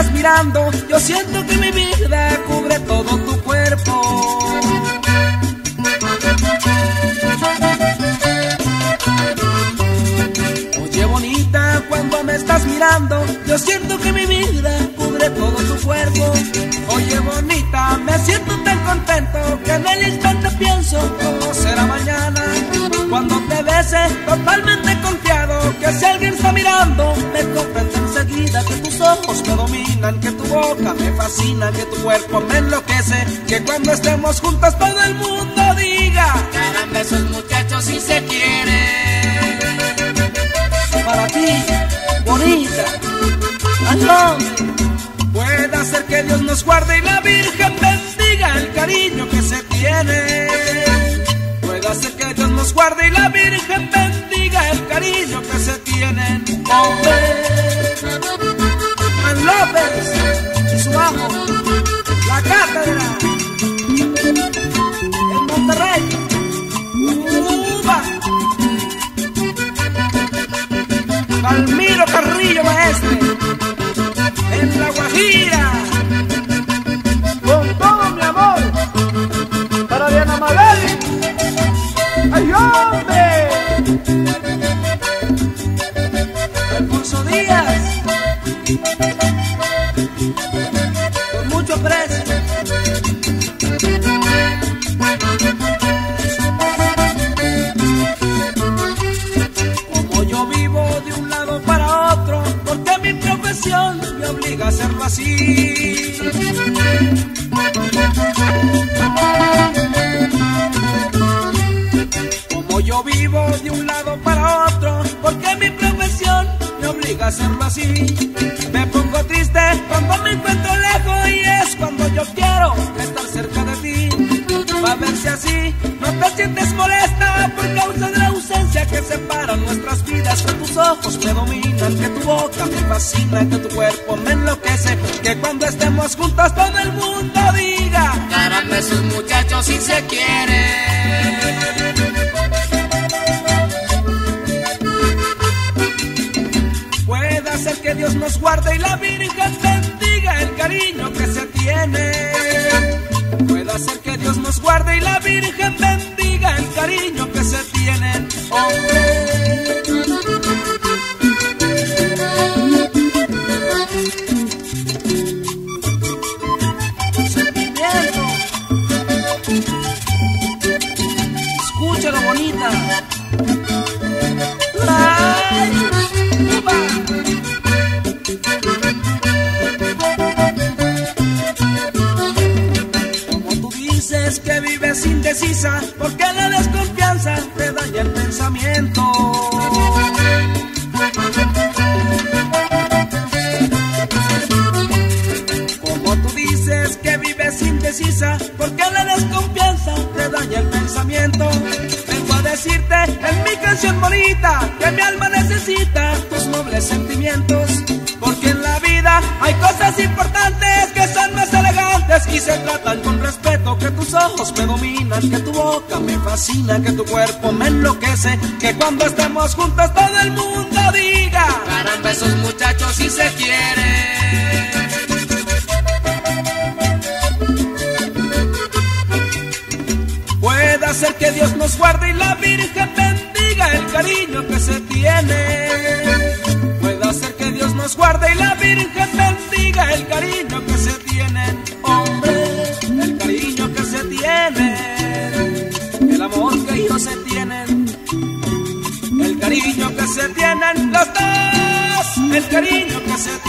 estás mirando, yo siento que mi vida cubre todo tu cuerpo. Oye bonita, cuando me estás mirando, yo siento que mi vida cubre todo tu cuerpo. Oye bonita, me siento tan contento que en el instante pienso cómo será mañana. Cuando te bese, totalmente confiado, me dominan, que tu boca me fascina, que tu cuerpo me enloquece, que cuando estemos juntos todo el mundo diga, Caramba, esos muchachos si se quieren. para ti, bonita, aló. Puede ser que Dios nos guarde y la Virgen bendiga el cariño que se tiene. Puede ser que Dios nos guarde y la Virgen bendiga el cariño que se tienen. Hombre, Y su la cátedra, en Monterrey, Cuba. Palmiro Carrillo Maestre, en La Guajira, con todo mi amor, para Diana Magali. ¡Ay, hombre! Alfonso Díaz, hacerlo así. Me pongo triste cuando me encuentro lejos y es cuando yo quiero estar cerca de ti. Va a ver si así no te sientes molesta por causa de la ausencia que separa nuestras vidas. Que tus ojos me dominan, que tu boca me fascina, que tu cuerpo me enloquece. Que cuando estemos juntos todo el mundo diga. Caramba, esos muchachos si se quieren. Que Dios nos guarde y la Virgen bendiga el cariño que se tiene. Puede ser que Dios nos guarde y la Virgen bendiga el cariño que se. Hombre. Que vives indecisa, porque la desconfianza te daña el pensamiento. Como tú dices que vives indecisa, porque la desconfianza te daña el pensamiento. Vengo a decirte en mi canción bonita que mi alma necesita tus nobles sentimientos. Porque en la vida hay cosas importantes que son más elegantes y se tratan con respeto. Tus ojos me dominan, que tu boca me fascina, que tu cuerpo me enloquece. Que cuando estemos juntos todo el mundo diga. Caramba, esos muchachos si se quieren. Puede ser que Dios nos guarde y la Virgen bendiga el cariño que se tiene. Puede ser que Dios nos guarde y la Virgen bendiga el cariño que se tienen. Hombre, se tienen los dos. El cariño que se tienen.